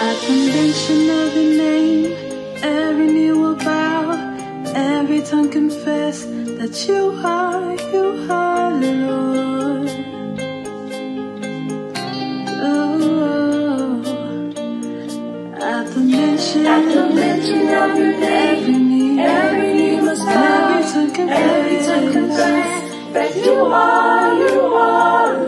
of your name, every knee will bow, every tongue confess that you are, you are Lord. Oh, at the mention, At the mention of your every knee, every knee must bow, every tongue every tongue confess that you are, you are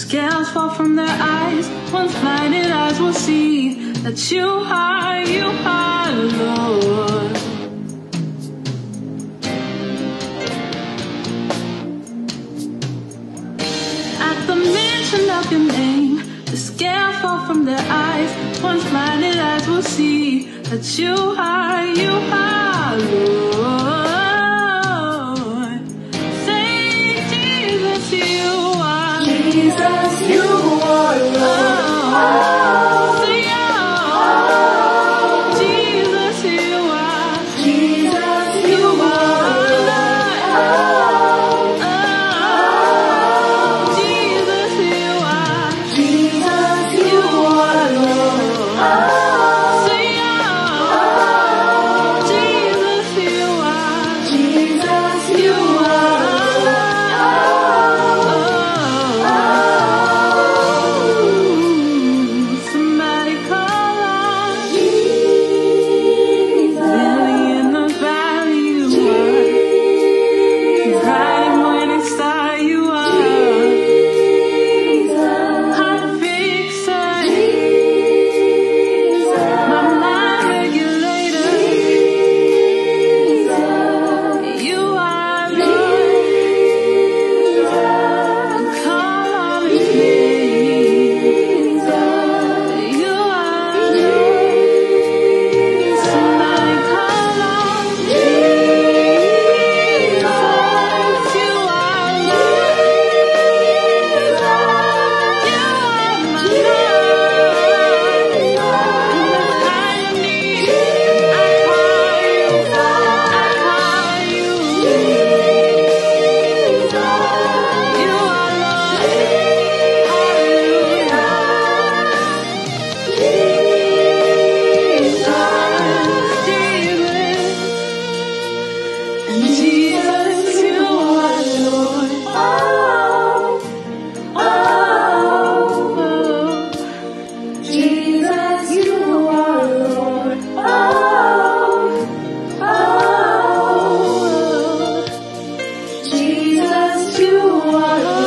scales fall from their eyes. Once blinded eyes will see that you are, you are Lord. At the mention of your name, the scales fall from their eyes. Once blinded eyes will see that you are, you are Lord. Bright and morning star, you are.